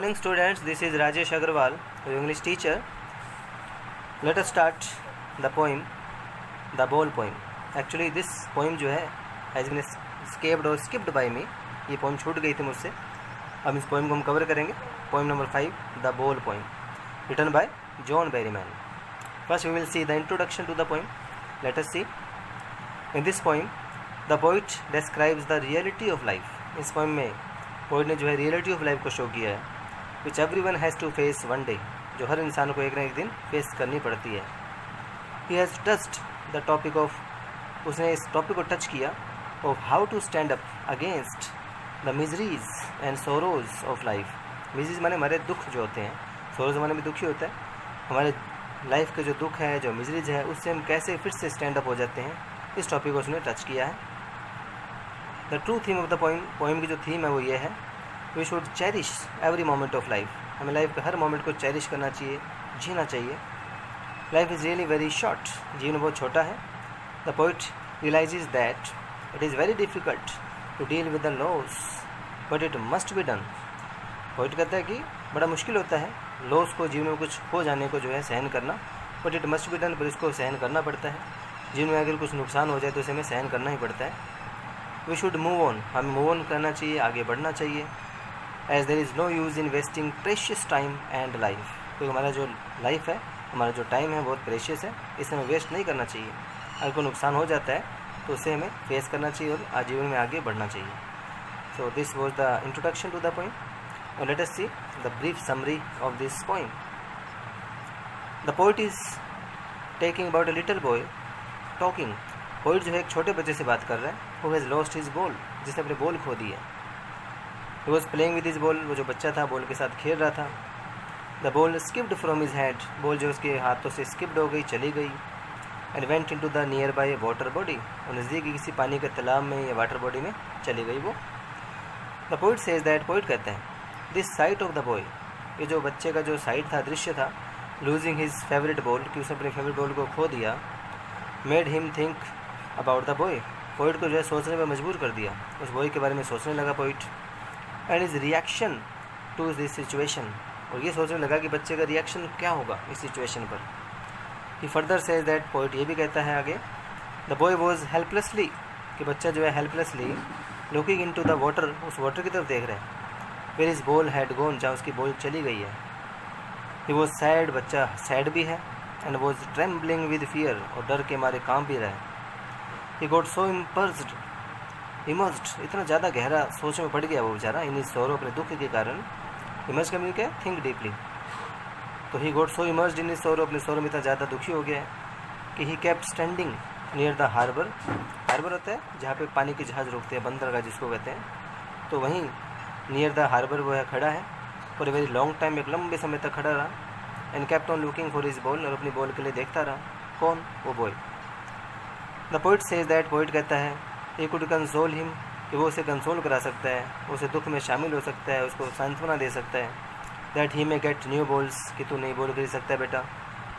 Morning students this is Rajesh Agrawal English teacher let us start the poem the बोल poem actually this poem जो है has been escaped और skipped by me ये poem छूट गई थी मुझसे। अब इस पोइम को हम कवर करेंगे। Poem number five the ball poem written by John Berryman first we will see the introduction to the poem let us see in this poem the poet describes the reality of life इस poem में poet ने जो है reality of life को show किया है। Which every one has to face one day जो हर इंसान को एक ना एक दिन फेस करनी पड़ती है। He has touched the topic of उसने इस टॉपिक को टच किया of how to stand up against the miseries and sorrows of life miseries माने हमारे दुख जो होते हैं। सोरोज माने भी दुखी होता है। हमारे लाइफ के जो दुख है, जो मिजरीज है, उससे हम कैसे फिर से स्टैंड अप हो जाते हैं? इस टॉपिक को उसने टच किया है। The true theme of the poem poem की जो थीम है वो ये है we should cherish every moment of life हमें लाइफ के हर मोमेंट को चेरिश करना चाहिए, जीना चाहिए। Life is really very short जीवन बहुत छोटा है। The poet realizes that it is very difficult to deal with the loss but it must be done poet कहता है कि बड़ा मुश्किल होता है लॉस को, जीवन में कुछ हो जाने को जो है सहन करना but it must be done पर इसको सहन करना पड़ता है। जीवन में अगर कुछ नुकसान हो जाए तो इसे हमें सहन करना ही पड़ता है। वी शुड मूव ऑन हमें मूव ऑन करना चाहिए, आगे बढ़ना चाहिए। As there is no use in wasting precious time and life क्योंकि हमारा जो लाइफ है, हमारा जो टाइम है, बहुत प्रेशियस है इसे हमें वेस्ट नहीं करना चाहिए। अगर कोई नुकसान हो जाता है तो उसे हमें फेस करना चाहिए और आजीवन में आगे बढ़ना चाहिए। So this was the introduction to the point और let us see the brief summary of this point the poet is taking about a little boy talking poet जो है, एक छोटे बच्चे से बात कर रहा है who has lost his ball जिसने अपने बॉल खो दिया was playing with his ball वो जो बच्चा था बॉल के साथ खेल रहा था। The ball skipped from his hand ball जो उसके हाथों से स्किप्ड हो गई, चली गई and went into the nearby water body और नज़दीक किसी पानी के तालाब में या वाटर बॉडी में चली गई वो। The poet says that poet कहते हैं this sight of the boy ये जो बच्चे का जो साइट था, दृश्य था लूजिंग हिज फेवरेट बॉल कि उसने अपने फेवरेट बॉल को खो दिया made him think about the boy poet को जो है सोचने पर मजबूर कर दिया। उस बॉय के बारे में सोचने लगा poet and his reaction to this situation और ये सोचने लगा कि बच्चे का रिएक्शन क्या होगा इस सिचुएशन पर। He further says that poet ये भी कहता है आगे द बॉय वॉज़ हेल्पलेसली कि बच्चा जो है helplessly looking into the water उस वाटर की तरफ़ देख रहे हैं। फिर इस बॉल हैड गोन जहाँ उसकी बॉल चली गई है। ही वॉज़ सैड बच्चा सैड भी है and was trembling with fear और डर के मारे काम भी रहा ही। गोट सो इम्पर्स्ड इमर्स्ड इतना ज़्यादा गहरा सोच में पड़ गया वो बेचारा इन सौरों अपने दुख के कारण। इमर्ज का मीन क्या थिंक डीपली तो ही गोट सो इमर्ज इन सौरों अपने सौरों में इतना ज़्यादा दुखी हो गया है कि he kept standing near the harbour harbour होता है जहाँ पे पानी के जहाज़ रुकते हैं, बंदरगाह जिसको कहते हैं। तो वहीं नियर द हार्बर वो है खड़ा है और वेरी लॉन्ग टाइम एक लंबे समय तक खड़ा रहा and kept on looking for his ball और अपनी बॉल के लिए देखता रहा। कौन? वो boy the poet says that poet कहता है ये कुड कंसोल हिम कि वो उसे कंसोल करा सकता है, उसे दुख में शामिल हो सकता है, उसको सांत्वना दे सकता है। That he may get new balls कि तू नई बॉल खरीद सकता है बेटा।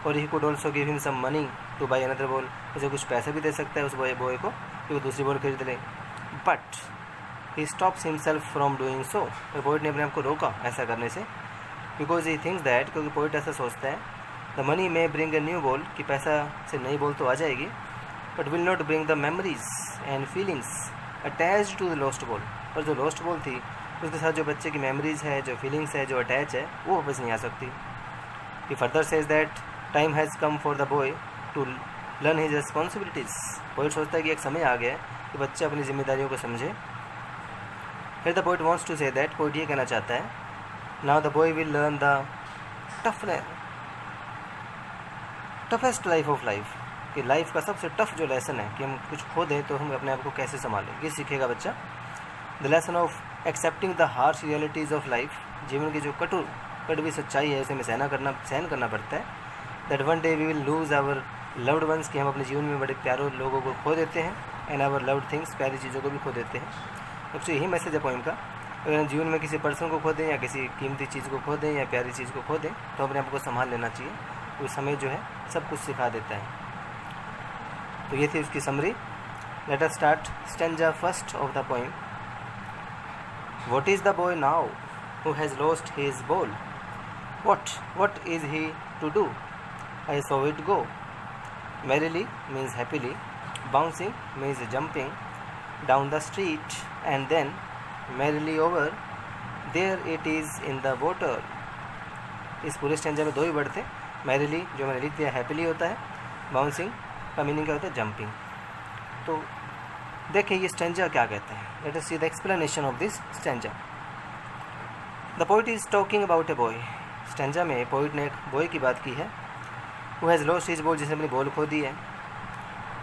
और he could also give him some money to buy another ball उसे कुछ पैसे भी दे सकता है उस बॉय बॉय को कि वो दूसरी बॉल खरीद ले। But he stops himself from doing so और पोइट ने अपने आप को रोका ऐसा करने से। बिकॉज़ ही थिंक्स दैट क्योंकि पोइट ऐसा सोचता है the money may bring a new ball कि पैसा से नई बॉल तो आ जाएगी but will not bring the memories and feelings attach to the lost ball पर जो लॉस्ट बॉल थी, उसके साथ जो बच्चे की मेमोरीज है, जो फीलिंग्स है, जो अटैच है, वो वापस नहीं आ सकती। He further says that time has come for the boy to learn his responsibilities poet सोचता है कि एक समय आ गया कि बच्चा अपनी जिम्मेदारियों को समझे। फिर the poet wants to say that poet ये कहना चाहता है now the boy will learn the tough toughest life of life कि लाइफ का सबसे टफ जो लेसन है कि हम कुछ खो दें तो हम अपने आप को कैसे संभालें। ये सीखेगा बच्चा। The lesson of accepting the harsh realities of life जीवन की जो कटु, कड़वी सच्चाई है, उसे हमें सहना करना, सहन करना पड़ता है। That one day we will lose our loved ones कि हम अपने जीवन में बड़े प्यारों लोगों को खो देते हैं एंड आवर लव्ड थिंग्स प्यारी चीज़ों को भी खो देते हैं। सबसे यही मैसेज है पॉइंट का। अगर हम जीवन में किसी पर्सन को खो दें या किसी कीमती चीज़ को खो दें या प्यारी चीज़ को खो दें तो अपने आप को संभाल लेना चाहिए। वो समय जो है सब कुछ सिखा देता है। तो ये थी उसकी summary let us start stanza first of the point what is the boy now who has lost his ball what what is he to do I saw it go merrily means happily bouncing means jumping down the street and then merrily over there it is in the water इस पूरे stanza में दो ही word थे. Merrily जो मैंने लिख दिया happily होता है. बाउंसिंग का मीनिंग क्या होता है जंपिंग तो देखें ये स्टेंजा क्या कहते हैं. Let us see the explanation of this stanza the poet is talking about a boy stanza में पोइट ने एक बॉय की बात की है. वो हैज़ लॉस्ट हिज बॉल जिसने अपनी बॉल खो दी है.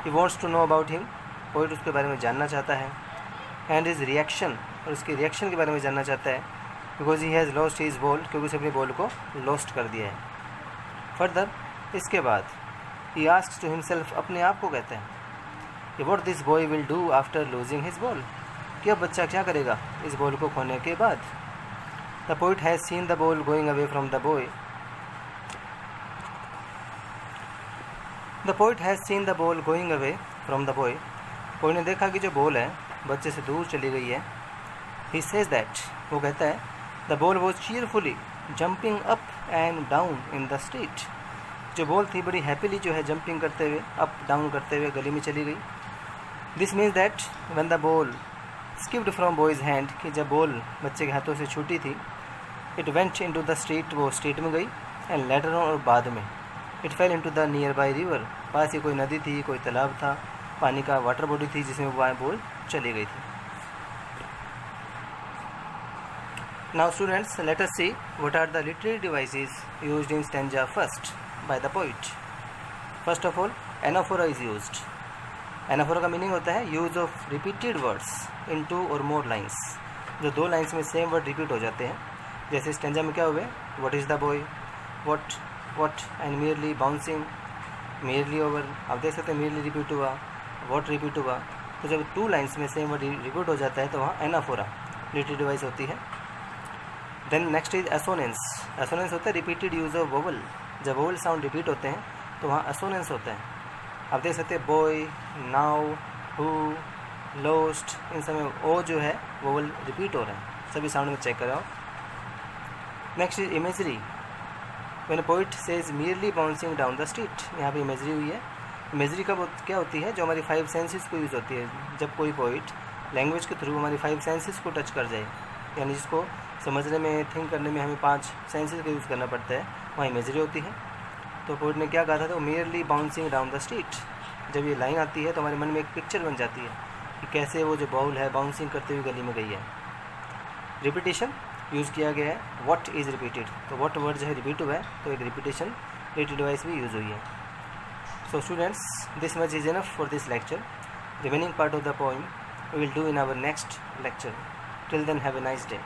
He wants to know about him poet उसके बारे में जानना चाहता है. एंड इज़ रिएक्शन और उसके रिएक्शन के बारे में जानना चाहता है. Because he has lost his ball क्योंकि उसे अपनी बॉल को लॉस्ट कर दिया है. फर्दर इसके बाद ही आस्क टू हिमसेल्फ अपने आप को कहते हैं। कि what this boy will do after losing his ball कि अब बच्चा क्या करेगा इस बॉल को खोने के बाद? The poet has seen the ball going away from the boy the poet has seen the ball going away from the boy poet ने देखा कि जो बॉल है, बच्चे से दूर चली गई है। ही सेज दैट वो कहता है the ball was cheerfully jumping up and down in the street जो बॉल थी, बड़ी हैप्पीली जो है जंपिंग करते हुए अप डाउन करते हुए गली में चली गई। This means that one the ball skipped from boy's hand कि जब बॉल बच्चे के हाथों से छूटी थी it went into the street वो स्ट्रीट में गई एंड लेटर और बाद में। It fell into the nearby river पास ही कोई नदी थी, कोई तालाब था, पानी का वाटर बॉडी थी जिसमें वो बॉल चली गई थी। Now students us see what are the literary devices used in stanza first by the poet. First of all, anaphora is used. Anaphora का मीनिंग होता है use of repeated words in two और more lines जो दो lines में same word repeat हो जाते हैं। जैसे स्टेंजा में क्या हुए? What is the boy what what and merely bouncing merely over आप देख सकते हैं मियरली रिपीट हुआ वट रिपीट हुआ। तो जब टू लाइन्स में सेम वर्ड रिपीट हो जाता है तो वहाँ एनाफोरा लिटरी डिवाइस होती है। Then next is assonance assonance होता है रिपीटेड यूज़ ऑफ़ वोवल जब वोवल साउंड रिपीट होते हैं तो वहाँ असोनेंस होता है। आप देख सकते हैं boy now who lost in समय ओ जो है, वो वोवल रिपीट हो रहे हैं। सभी साउंड में चेक करो नेक्स्ट इज़ इमेजरी मैंने पोइट से is merely bouncing down the street यहाँ पे इमेजरी हुई है। इमेजरी कब क्या होती है? जो हमारी फाइव सेंसेस को यूज़ होती है। जब कोई पोइट लैंग्वेज के थ्रू हमारी फाइव सेंसेस को टच कर जाए, यानी जिसको समझने में थिंक करने में हमें पाँच सेंसेस का यूज़ करना पड़ता है। वहाँ इमेजरी होती है। तो पोइट ने क्या कहा था? तो merely bouncing down the street जब ये लाइन आती है तो हमारे मन में एक पिक्चर बन जाती है कि कैसे वो जो बाउल है बाउंसिंग करते हुए गली में गई है। रिपीटेशन यूज़ किया गया है। वट इज़ रिपीटेड तो वट वर्ड जो है रिपीट हुआ है। तो एक रिपीटेशन रिलेटेड डिवाइस भी यूज़ हुई है। So students this much is enough for this lecture remaining part of the point will do in our next lecture till then have a nice day